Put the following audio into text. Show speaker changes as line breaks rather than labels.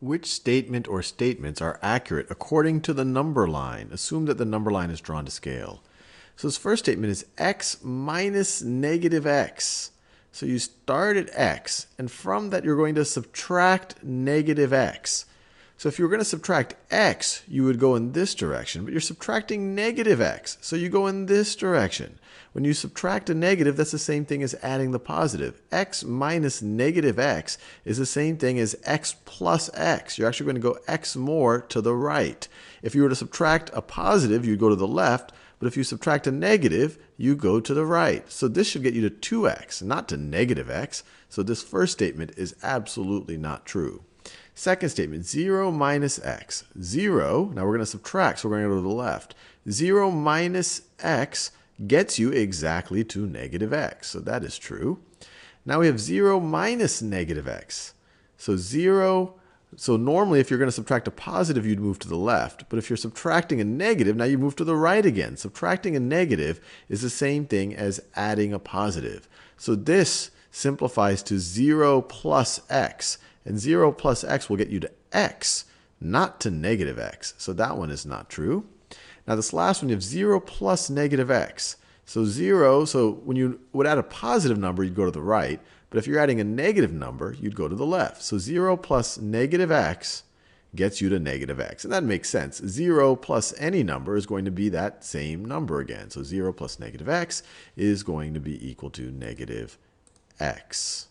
Which statement or statements are accurate according to the number line? Assume that the number line is drawn to scale. So this first statement is x minus negative x. So you start at x, and from that you're going to subtract negative x. So if you were going to subtract x, you would go in this direction, but you're subtracting negative x, so you go in this direction. When you subtract a negative, that's the same thing as adding the positive. x minus negative x is the same thing as x plus x. You're actually going to go x more to the right. If you were to subtract a positive, you'd go to the left, but if you subtract a negative, you go to the right. So this should get you to 2x, not to negative x. So this first statement is absolutely not true. Second statement, 0 minus x. 0, now we're going to subtract, so we're going to go to the left. 0 minus x gets you exactly to negative x. So that is true. Now we have 0 minus negative x. So 0, so normally if you're going to subtract a positive, you'd move to the left. But if you're subtracting a negative, now you move to the right again. Subtracting a negative is the same thing as adding a positive. So this simplifies to 0 plus x. And 0 plus x will get you to x, not to negative x. So that one is not true. Now this last one, you have 0 plus negative x. So 0, so when you would add a positive number, you'd go to the right. But if you're adding a negative number, you'd go to the left. So 0 plus negative x gets you to negative x. And that makes sense. 0 plus any number is going to be that same number again. So 0 plus negative x is going to be equal to negative x.